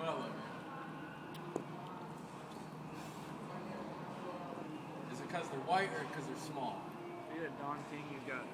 Well. Is it because they're white or because they're small? You got Don King, you got